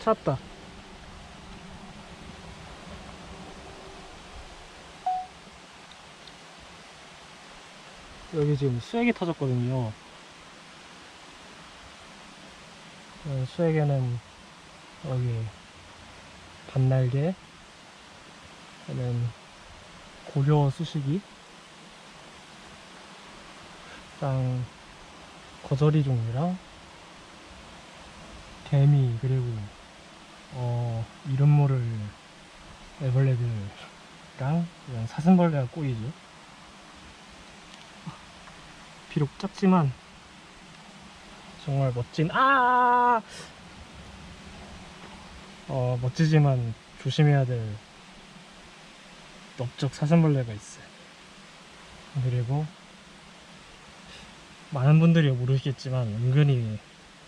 찾았다. 여기 지금 수액이 터졌거든요. 어, 수액에는 여기 반날개, 얘는 고려 수식이, 랑 거저리 종류랑 개미 그리고 어 이름 모를 애벌레들랑 이런 사슴벌레가 꼬이죠. 비록 작지만 정말 멋진 아 어, 멋지지만 조심해야 될 넓적 사슴벌레가 있어요. 그리고 많은 분들이 모르시겠지만 은근히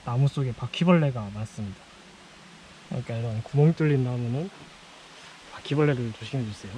나무 속에 바퀴벌레가 많습니다. 그러니까 이런 구멍 뚫린 나무는 바퀴벌레를 조심해 주세요.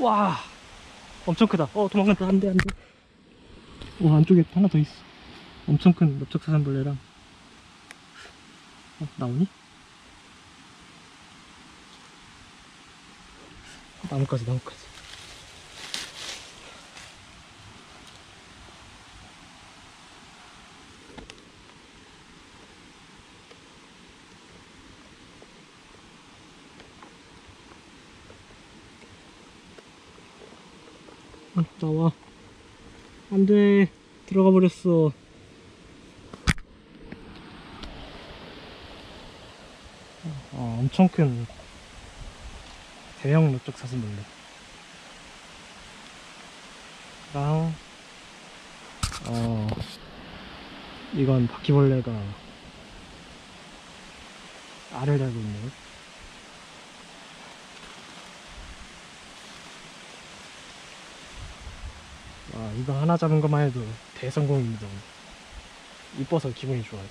와 엄청 크다. 어 도망간다. 안돼 안돼. 와 안쪽에 하나 더 있어. 엄청 큰 넓적사슴벌레랑. 어 나오니? 나뭇가지 나뭇가지 어, 나와. 안돼. 들어가 버렸어. 어, 엄청 큰 대형 넓적 사슴벌레 랑 어, 이건 바퀴벌레가 알을 달고 있네요 와, 이거 하나 잡은 것만 해도 대성공입니다. 이뻐서 기분이 좋아요.